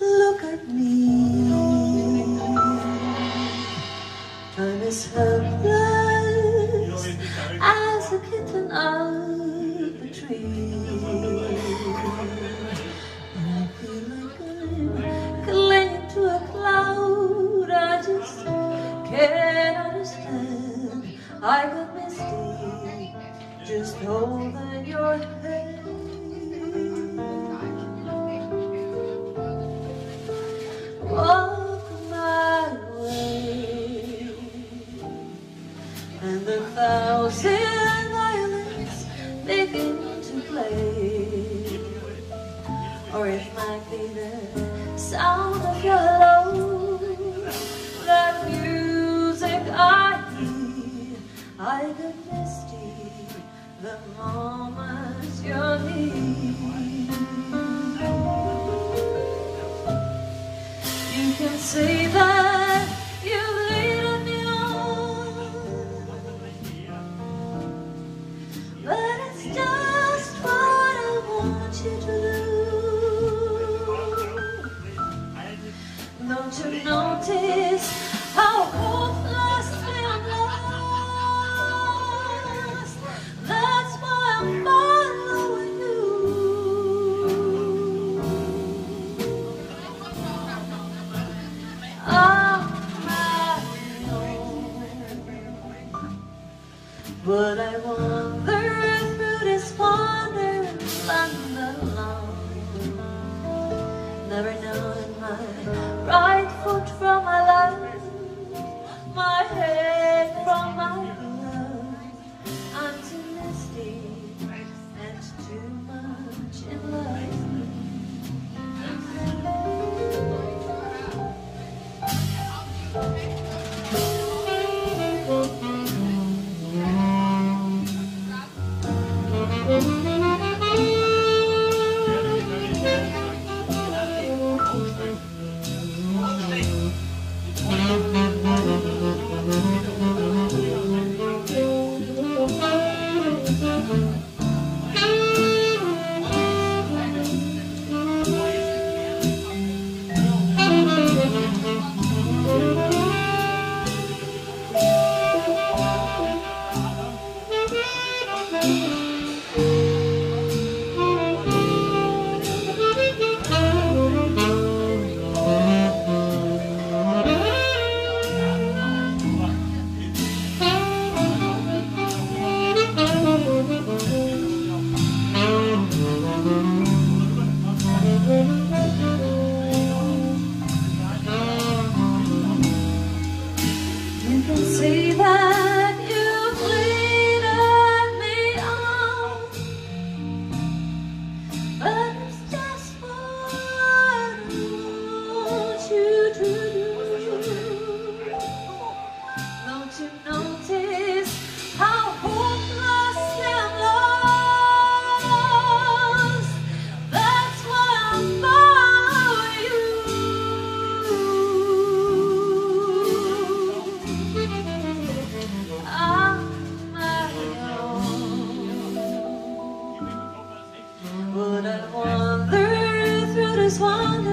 Look at me. I'm as helpless as a kitten up a tree. And I feel like I'm clinging to a cloud. I just can't understand. I got misty just holding your hand. Thousand violins begin to play. Or it might be the sound of your love, that music I hear. I get misty the moment you're near. You can say that never knowing can just wanna